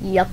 Yep.